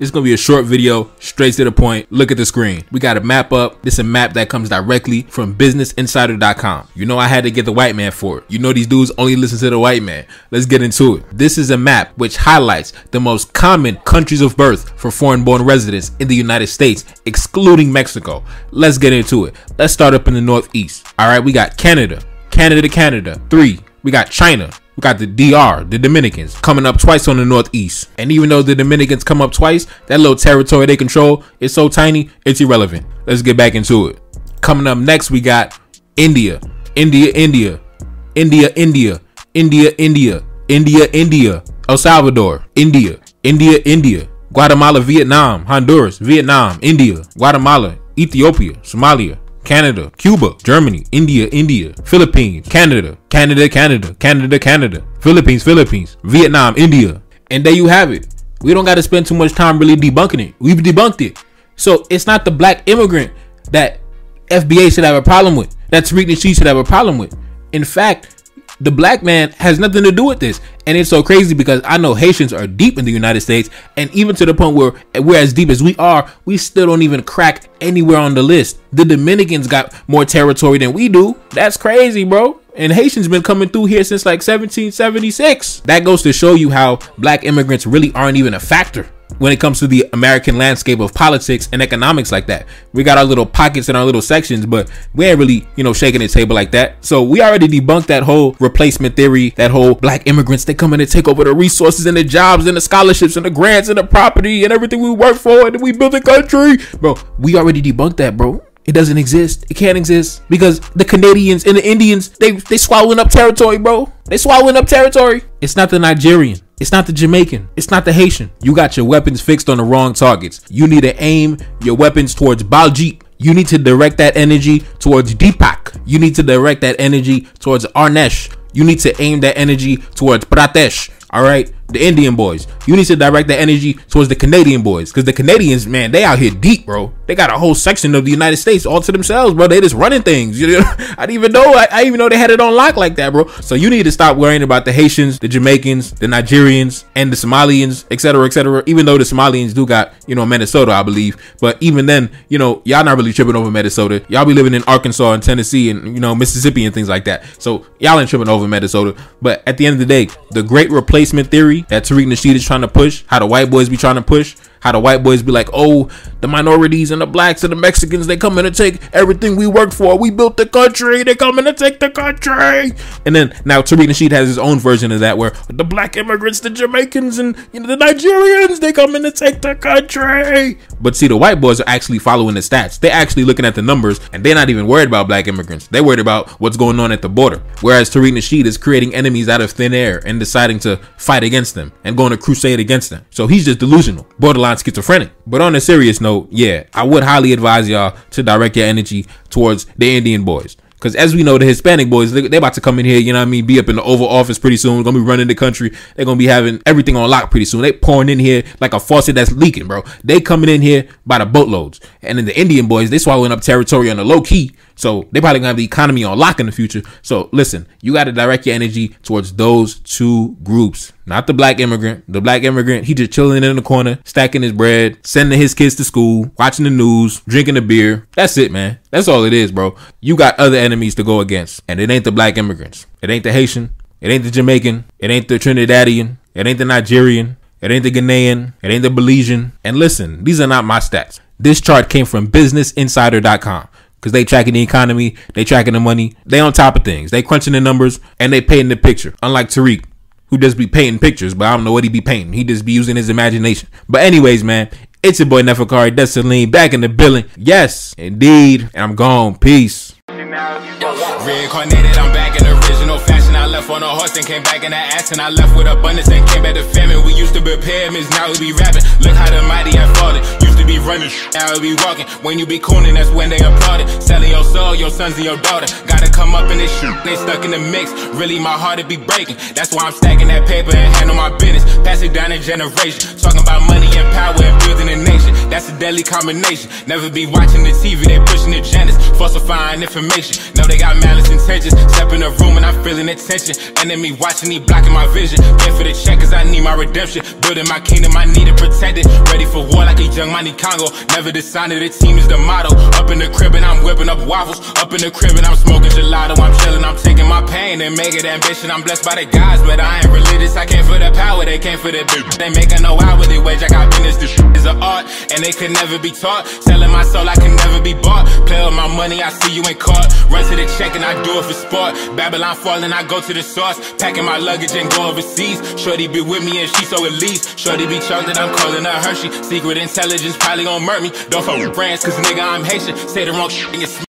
It's gonna be a short video, straight to the point. Look at the screen. We got a map up. This is a map that comes directly from businessinsider.com. You know I had to get the white man for it. You know these dudes only listen to the white man. Let's get into it. This is a map which highlights the most common countries of birth for foreign born residents in the United States, excluding Mexico. Let's get into it. Let's start up in the Northeast. All right, we got Canada, Canada Canada, three. We got China, we got the DR, the Dominicans, coming up twice on the Northeast. And even though the Dominicans come up twice, that little territory they control is so tiny, it's irrelevant. Let's get back into it. Coming up next, we got India, India, India, India, India, India, India, India, India, El Salvador, India, India, India, Guatemala, Vietnam, Honduras, Vietnam, India, Guatemala, Ethiopia, Somalia, Canada, Cuba, Germany, India, India, Philippines, Canada, Canada, Canada, Canada, Canada, Philippines, Philippines, Vietnam, India. And there you have it. We don't got to spend too much time really debunking it. We've debunked it. So it's not the black immigrant that FBA should have a problem with, that Tariq Nasheed should have a problem with. In fact, the black man has nothing to do with this. And it's so crazy because I know Haitians are deep in the United States, and even to the point where we're as deep as we are, we still don't even crack anywhere on the list. The Dominicans got more territory than we do. That's crazy, bro. And Haitians been coming through here since like 1776. That goes to show you how black immigrants really aren't even a factor when it comes to the American landscape of politics and economics like that. We got our little pockets and our little sections, but we ain't really, you know, shaking the table like that. So we already debunked that whole replacement theory, that whole black immigrants, they come in and take over the resources and the jobs and the scholarships and the grants and the property and everything we work for and we build the country. Bro, we already debunked that, bro. It doesn't exist. It can't exist because the Canadians and the Indians, they they swallowing up territory, bro. They swallowing up territory. It's not the Nigerian. It's not the Jamaican. It's not the Haitian. You got your weapons fixed on the wrong targets. You need to aim your weapons towards Baljeet. You need to direct that energy towards Deepak. You need to direct that energy towards Arnesh. You need to aim that energy towards Pratesh. All right, the Indian boys. You need to direct the energy towards the Canadian boys, because the Canadians, man, they out here deep, bro. They got a whole section of the United States all to themselves, bro. They just running things. You know, I didn't even know. I, I even know they had it on lock like that, bro. So you need to stop worrying about the Haitians, the Jamaicans, the Nigerians, and the Somalians, etc., etc. Even though the Somalians do got, you know, Minnesota, I believe. But even then, you know, y'all not really tripping over Minnesota. Y'all be living in Arkansas and Tennessee and you know Mississippi and things like that. So y'all ain't tripping over Minnesota. But at the end of the day, the great replacement theory that Tariq Nasheed is trying to push, how the white boys be trying to push, how the white boys be like, oh, the minorities and the blacks and the Mexicans, they coming to take everything we worked for. We built the country. They coming to take the country. And then now Tariq Nasheed has his own version of that where the black immigrants, the Jamaicans and you know the Nigerians, they coming to take the country. But see, the white boys are actually following the stats. They're actually looking at the numbers and they're not even worried about black immigrants. They're worried about what's going on at the border. Whereas Tariq Nasheed is creating enemies out of thin air and deciding to fight against them and going to crusade against them. So he's just delusional, borderline schizophrenic. But on a serious note, yeah, I would highly advise y'all to direct your energy towards the Indian boys. Because as we know, the Hispanic boys, they, they about to come in here, you know what I mean, be up in the Oval Office pretty soon. Gonna be running the country. They're gonna be having everything on lock pretty soon. They pouring in here like a faucet that's leaking, bro. They coming in here by the boatloads. And then the Indian boys, they swallowing up territory on the low key. So they probably gonna have the economy on lock in the future. So listen, you got to direct your energy towards those two groups, not the black immigrant. The black immigrant, he just chilling in the corner, stacking his bread, sending his kids to school, watching the news, drinking a beer. That's it, man. That's all it is, bro. You got other enemies to go against, and it ain't the black immigrants. It ain't the Haitian. It ain't the Jamaican. It ain't the Trinidadian. It ain't the Nigerian. It ain't the Ghanaian. It ain't the Belizean. And listen, these are not my stats. This chart came from BusinessInsider.com because they tracking the economy, they tracking the money, they on top of things, they crunching the numbers, and they painting the picture. Unlike Tariq, who just be painting pictures, but I don't know what he be painting. He just be using his imagination. But anyways, man, it's your boy Neferkare Dessalines back in the building. Yes, indeed, and I'm gone. Peace. Reincarnated, I'm back in original fashion. I left on a horse and came back in the ass, and I left with abundance and came back to famine. We used to be pyramids, now we be rapping. Look how the mighty have fallen. Used to be running, now we be walking. When you be cooning, that's when they applauded. Selling your soul, your sons and your daughter. Gotta come up in this shit, they stuck in the mix. Really, my heart to be breaking. That's why I'm stacking that paper and handle my business. Pass it down in generation. Talking about money and power and building a nation. That's a deadly combination. Never be watching the TV, they pushing the agendas, falsifying information. Know they got malice intentions. Step in the room and I'm feeling the tension. Enemy watching, he blocking my vision. Pay for the check cause I need my redemption. Building my kingdom, I need to protect it. Ready for war like a young Money Congo. Never decided the team is the motto. Waffles. Up in the crib and I'm smoking gelato. I'm chilling, I'm taking my pain and make it ambition. I'm blessed by the gods, but I ain't religious. I came for the power, they came for the bitch. They making no hourly wage. I got business, this is an art, and they could never be taught. Selling my soul, I can never be bought. Play with my money, I see you ain't caught. Run to the check and I do it for sport. Babylon falling, I go to the source. Packing my luggage and go overseas. Shorty be with me and she so elite. Shorty be chocolate, I'm calling her Hershey. Secret intelligence probably gon' murk me. Don't fuck with friends, cause nigga, I'm Haitian. Say the wrong shit and